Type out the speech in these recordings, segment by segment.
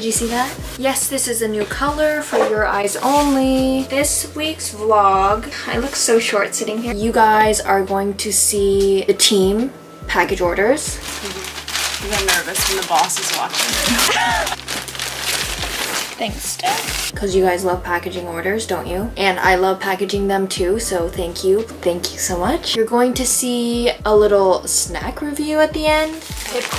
Did you see that? Yes, this is a new color for your eyes only. This week's vlog, I look so short sitting here. You guys are going to see the team package orders. Mm-hmm. I'm nervous when the boss is watching. Thanks, Steph. Because you guys love packaging orders, don't you? And I love packaging them too, so thank you. Thank you so much. You're going to see a little snack review at the end.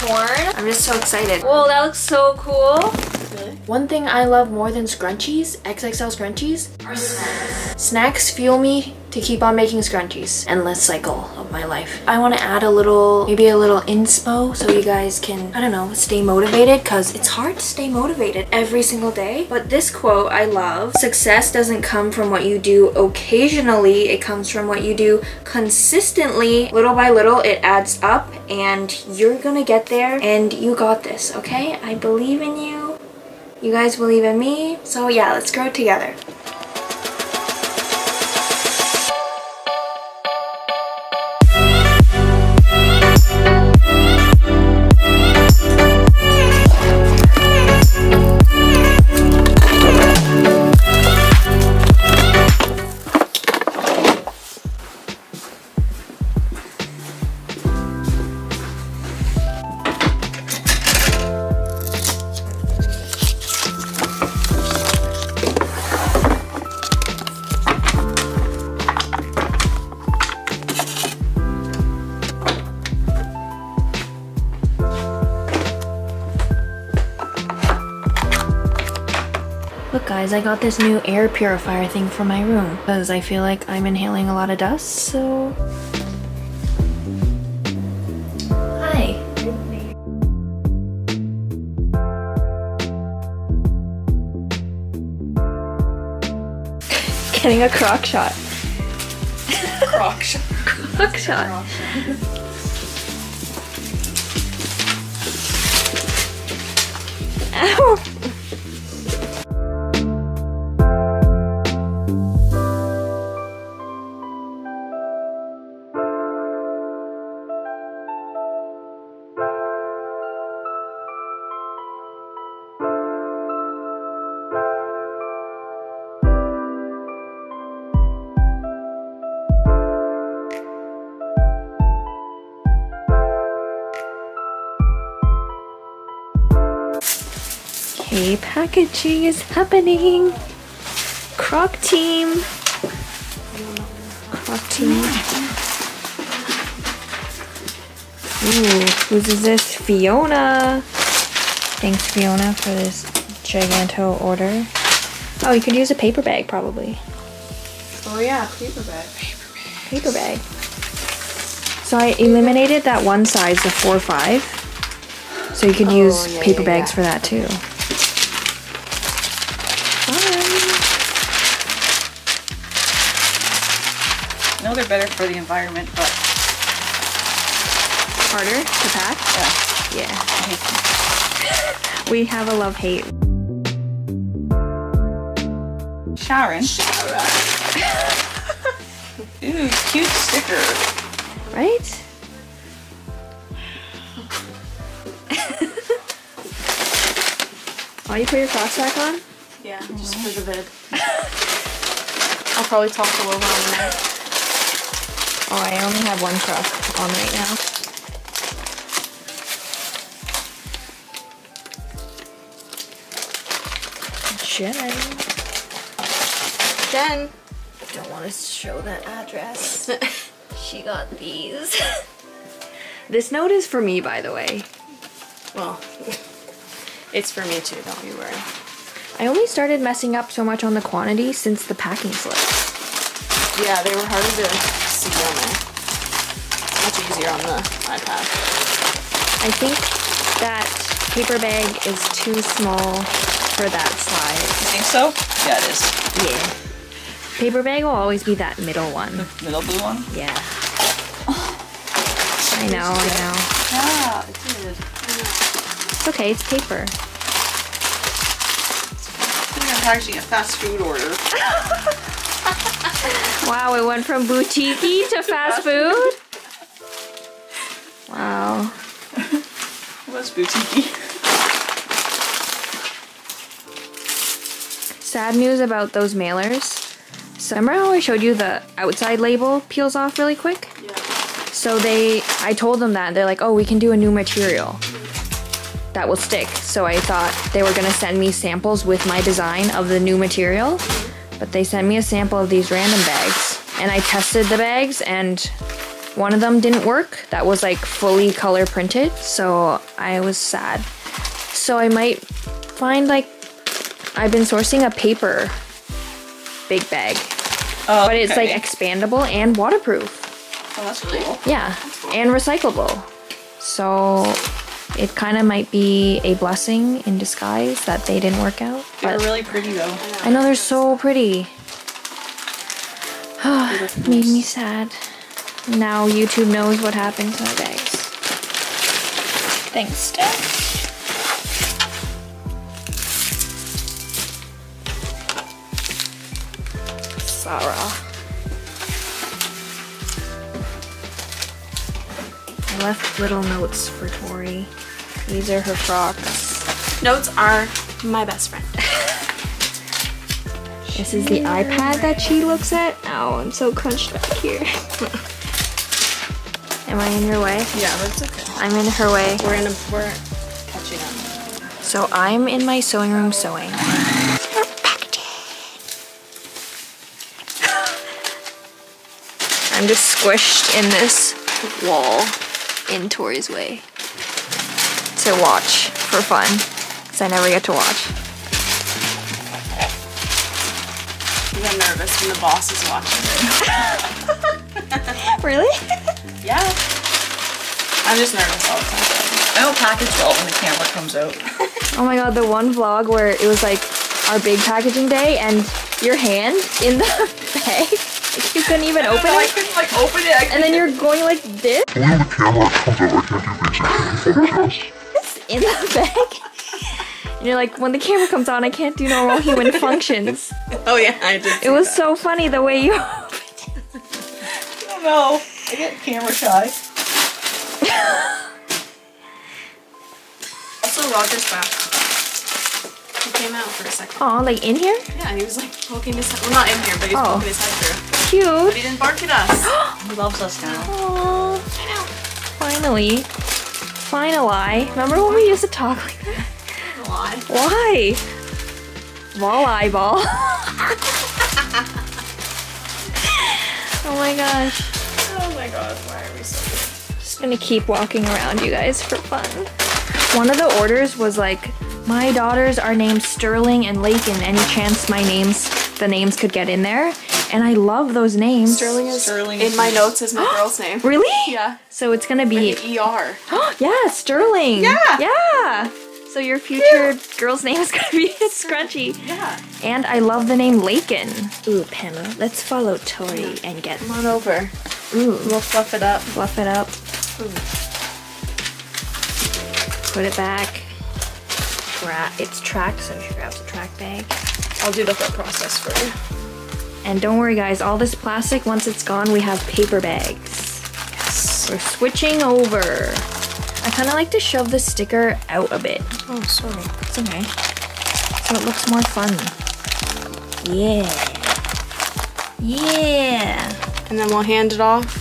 Popcorn. I'm just so excited. Whoa, that looks so cool. Really? One thing I love more than scrunchies, XXL scrunchies, are snacks. Snacks fuel me to keep on making scrunchies. Endless cycle of my life. I want to add a little, maybe a little inspo so you guys can, I don't know, stay motivated because it's hard to stay motivated every single day. But this quote I love, success doesn't come from what you do occasionally, it comes from what you do consistently. Little by little, it adds up and you're gonna get there and you got this, okay? I believe in you. You guys believe in me. So yeah, let's grow together. Look guys, I got this new air purifier thing for my room because I feel like I'm inhaling a lot of dust, so... Hi. Getting a croc shot. Croc shot. Croc shot. Ow! Okay, packaging is happening. Croc team. Croc team. Ooh, whose is this? Fiona. Thanks, Fiona, for this giganto order. Oh, you could use a paper bag, probably. Oh yeah, paper bag. Paper bag. So I eliminated that one size, the four or five. So you could oh, use Oh, yeah, paper yeah, bags yeah. for that too. Better for the environment, but Harder to pack? yeah, Yeah. I hate them. We have a love hate. Sharon. Ooh, cute sticker. Right? Oh, you put your crocs back on? Yeah, mm-hmm. just for the vid. I'll probably talk to Lola on night. Oh, I only have one croc on right now. Jen. Jen. Don't want to show that address. she got these. this note is for me, by the way. Well, it's for me too, don't you worry. I only started messing up so much on the quantity since the packing slip. Yeah, they were harder to see on there. Much easier on the iPad. I think that paper bag is too small for that size. You think so? Yeah, it is. Yeah. Paper bag will always be that middle one. Middle blue one? Yeah. Oh, I know, I know. Yeah, it did. It's okay, it's paper. I think I'm packaging a fast food order. Wow, we went from boutique to fast food? Wow. Was boutique sad news about those mailers. So remember how I showed you the outside label peels off really quick? Yeah. So they, I told them that they're like, oh, we can do a new material that will stick. So I thought they were gonna send me samples with my design of the new material, but they sent me a sample of these random bags, and I tested the bags, and one of them didn't work. That was like fully color printed, so I was sad. So I might find like I've been sourcing a paper big bag, Oh, but it's like expandable and waterproof. Oh, that's cool. Yeah, and recyclable. So it kind of might be a blessing in disguise that they didn't work out. They're really pretty though. I know they're so pretty. Made me sad. Now YouTube knows what happened to my bags. Thanks, Steph. Sarah. I left little notes for Tory. These are her frocks. Notes are my best friend. This is the iPad that she looks at. Oh, I'm so crunched back here. Am I in your way? Yeah, that's okay. I'm in her way. We're in a we're catching up. So I'm in my sewing room sewing. I'm just squished in this wall in Tory's way to watch for fun because I never get to watch. You get nervous when the boss is watching. Really? Yeah. I'm just nervous all the time. I will package well when the camera comes out. Oh my god, the one vlog where it was like our big packaging day and your hand in the bag. Like you couldn't even open I it. couldn't like open it. I And then you're going like this When the camera comes out, I can't do basic human functions. In the bag. And you're like, when the camera comes on, I can't do normal human functions. Oh yeah, I did. It was so funny the way you. don't know. I get camera shy. Also, Roger's back. He came out for a second. Oh, like in here? Yeah, he was like poking his head. Well, not in here, but he was Oh. poking his head through. But Cute. But he didn't bark at us. He loves us now. Aww. Finally. Finally. Remember when we used to talk like that? Why? Why? Wall eyeball. oh my gosh. Oh my god, why are we so good? Just gonna keep walking around you guys for fun. One of the orders was like, my daughters are named Sterling and Lakin. Any chance my names, the names could get in there? And I love those names. Sterling is Sterling in is- my notes is my girl's name. Really? Yeah. So it's gonna be, Like an ER. yeah, Sterling. Yeah. Yeah. So your future girl's name is gonna be Scrunchy. Yeah. And I love the name Lakin. Ooh, Pamela, let's follow Tory and get Come on over. ooh, We'll fluff it up. fluff it up. Ooh. Put it back. Gra- it's tracked, so she grabs a track bag. I'll do the whole process for you. And don't worry, guys, all this plastic, once it's gone, we have paper bags. Yes. We're switching over. I kind of like to shove the sticker out a bit. Oh, sorry. It's okay. So it looks more fun. Yeah. Yeah. And then we'll hand it off.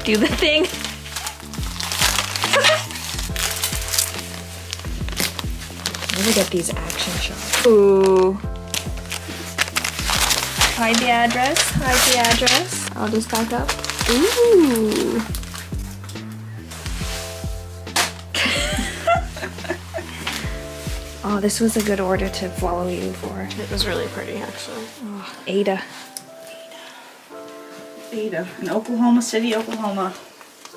Do the thing. Never get these action shots. Ooh. Hide the address. Hide the address. I'll just back up. Ooh. oh, this was a good order to follow you for. It was really pretty, actually. Ada. Ada Ada. in Oklahoma City, Oklahoma.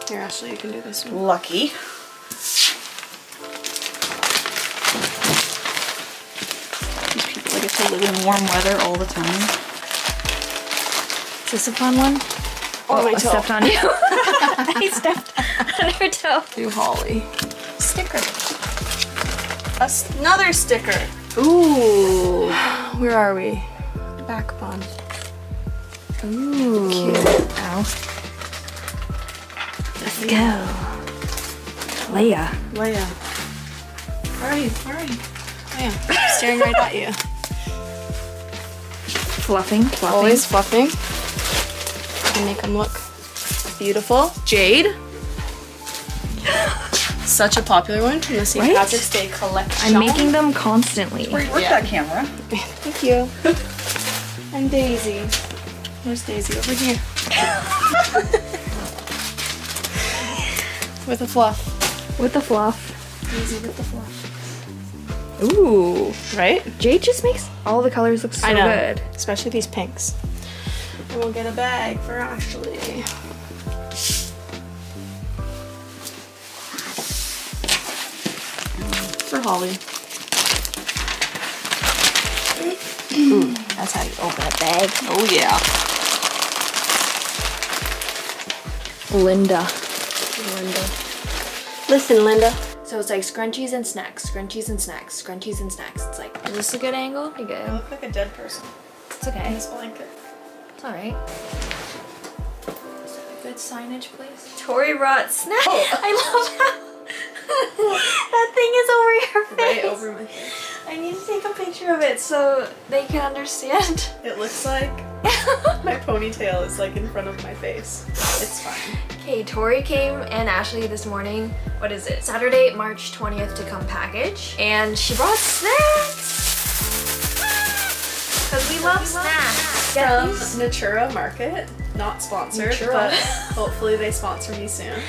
Here, Ashley, you can do this one. Lucky. These people get to live in warm weather all the time. A fun one? Oh, my I stepped on you. I stepped on her toe. Do Holly. Sticker. Another sticker. Ooh. Where are we? Back bond. Ooh. Cute. Ow. Let's go. Leia. Leia. Where are you? Where are you? Oh, yeah. Staring right at you. Fluffing, fluffing. Always fluffing. And make them look beautiful. Jade. Such a popular one from the St. Right? Patrick's Day collection. I'm making them constantly. Work Yeah. that camera. Thank you. I'm Daisy. Where's Daisy? Over here. with a fluff. With the fluff. Daisy with the fluff. Ooh. Right? Jade just makes all the colors look so I know. good. Especially these pinks. And we'll get a bag for Ashley. For Holly. That's how you open a bag. Oh yeah. Linda. Linda. Listen, Linda. So it's like scrunchies and snacks, scrunchies and snacks, scrunchies and snacks. It's like, is this a good angle? Pretty good. look like a dead person. It's okay. This blanket. It's alright. Is that a good signage, please? Tory brought snacks. Oh. I love how that thing is over your face. Right over my face. I need to take a picture of it so they can understand. It looks like my ponytail is like in front of my face. It's fine. Okay, Tory came and Ashley this morning. What is it? Saturday, March 20th to come package. And she brought snacks! Ah! Because we love snacks. From. Natura Market. Not sponsored, Natura. but hopefully they sponsor me soon.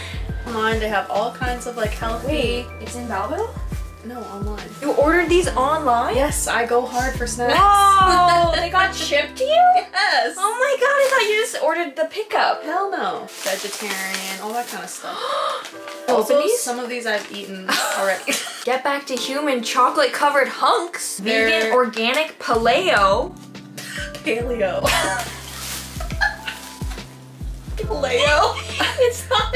Online, they have all kinds of like healthy. Wait, it's in Belleville? No, online. You ordered these online? Yes, I go hard for snacks. Whoa! they got shipped to you? Yes. Oh my god, I thought you just ordered the pickup. Hell no. Vegetarian, all that kind of stuff. Also, these? some of these I've eaten already. Get back to human chocolate covered hunks. Vegan, They're- organic, paleo. Paleo. Paleo? it's not.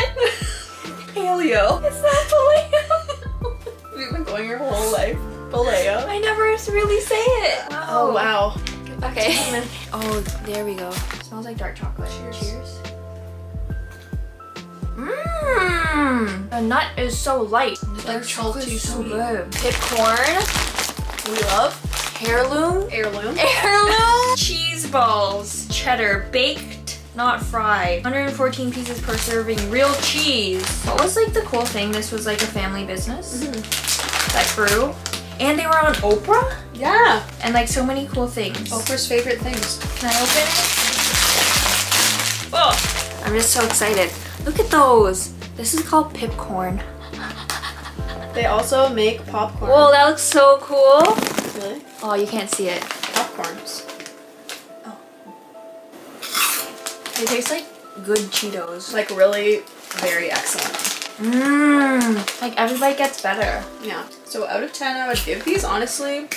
Paleo. It's not paleo. We've been going your whole life. Paleo. I never really say it. Oh wow. Okay. oh, there we go. smells like dark chocolate. Cheers. Cheers. Mmm. The nut is so light. The dark chocolate is so good. Pipcorn. We love Heirloom. heirloom. Heirloom. Cheese balls. Cheddar. Baked. Not fried. 114 pieces per serving. Real cheese. What was like the cool thing? This was like a family business mm-hmm. that grew. And they were on Oprah? Yeah. And like so many cool things. Oprah's favorite things. Can I open it? Oh, I'm just so excited. Look at those. This is called pipcorn. They also make popcorn. Whoa, that looks so cool. Really? Oh, you can't see it. Popcorns. Oh. They taste like good Cheetos. Like really very excellent. Mmm. Like every bite gets better. Yeah. So out of 10, I would give these honestly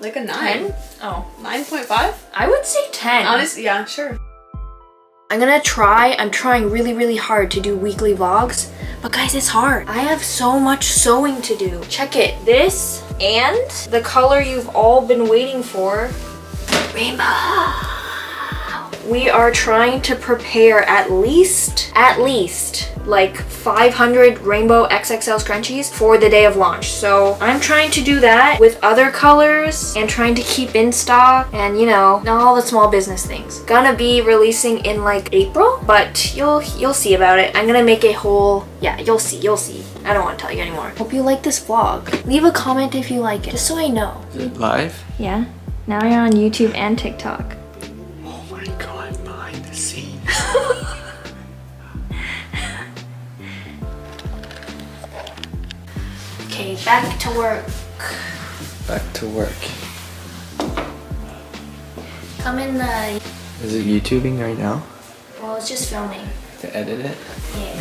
like a 9. 10? Oh. 9.5? I would say 10. Honestly, yeah, sure. I'm gonna try, I'm trying really, really hard to do weekly vlogs, but guys, it's hard. I have so much sewing to do. Check it, this and the color you've all been waiting for, rainbow. We are trying to prepare at least, at least, like 500 rainbow XXL scrunchies for the day of launch. So I'm trying to do that with other colors and trying to keep in stock and you know, all the small business things. Gonna be releasing in like April, but you'll you'll see about it. I'm gonna make a whole, yeah, you'll see, you'll see. I don't want to tell you anymore. Hope you like this vlog. Leave a comment if you like it, just so I know. Is it live? Yeah. Now you're on YouTube and TikTok. Back to work. Back to work. Come in the, Is it YouTubing right now? well, it's just filming. To edit it? Yeah.